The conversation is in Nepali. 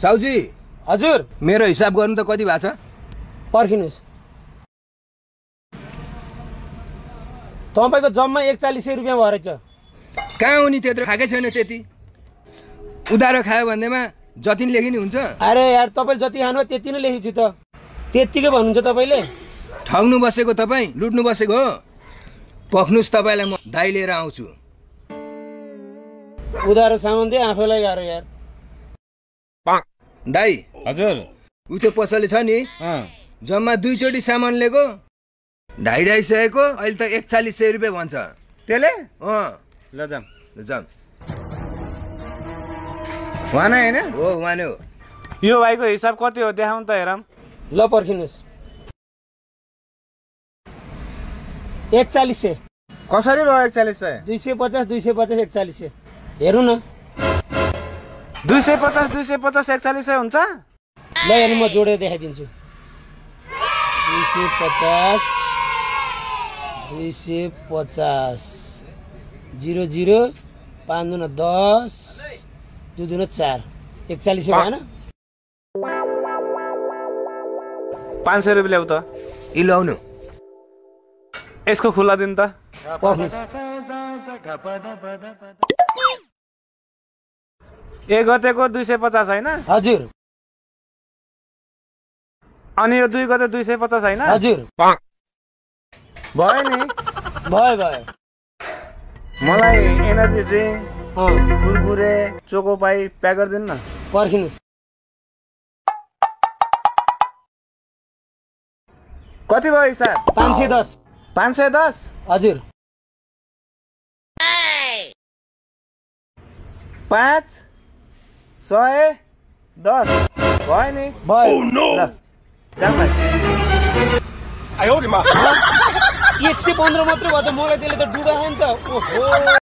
साउजी। हजुर। मेरो हिसाब गर्नु त कति भएको छ? पर्खिनुहोस्। तपाईँको जम्मा एकचालिस सय रुपियाँ रहेछ कहाँ हो नि त्यत्रो? खाएकै छैन त्यति। उधारो खायो भन्दैमा जति नि लेखि नि हुन्छ। अरे यार तपाईँले जति खानुभयो त्यति नै लेखेको छु त। त्यत्तिकै भन्नुहुन्छ तपाईँले? ठग्नु बसेको तपाईँ लुट्नु बसेको हो। पख्नुहोस् तपाईँलाई म दाइ लिएर आउँछु। उधारो सामान दिए आफैलाई गाह्रो यार। दाइ हजुर। उ त्यो पसलले छ नि अँ। जम्मा दुईचोटि सामान लिएको। ढाई ढाई सयको अहिले त एकचालिस सय रुपियाँ भन्छ। त्यसले? अँ। ल जाम जाउँ भन होइन? हो उहाँ नै हो। यो भाइको हिसाब कति हो? देखाउनु त हेरौँ। ल पर्खिनुहोस्। एकचालिस सय। कसरी भयो एकचालिस सय? दुई सय पचास दुई सय पचास एकचालिस सय। हेरौँ न। दुई सय पचास दुई सय पचास एकचालिस सय हुन्छ? ल हेर्नु म जोडेर देखाइदिन्छु। दुई सय पचास दुई सय पचास जिरो जिरो पाँच दुना दस दुई दुना चार। एकचालिस सय भएन पाँच सय रुपियाँ ल्याउ त। यी लाउनु। यसको खुल्ला दिनु त। एक गतेको दुई सय पचास होइन? हजुर। अनि यो दुई गते दुई सय पचास होइन? हजुर। भयो नि। भयो भयो। मलाई energy drink Kurkure Choco Pie pack गरिदिनु न। पर्खिनुहोस्। कति भयो हिसाब पाँच सय दस। पाँच सय दस? हजुर। पाँच? सय दस भयो नि भयो। भाइ। एक सय पन्ध्र मात्रै भयो त मलाई त्यसले त डुबायो नि त। ओहो।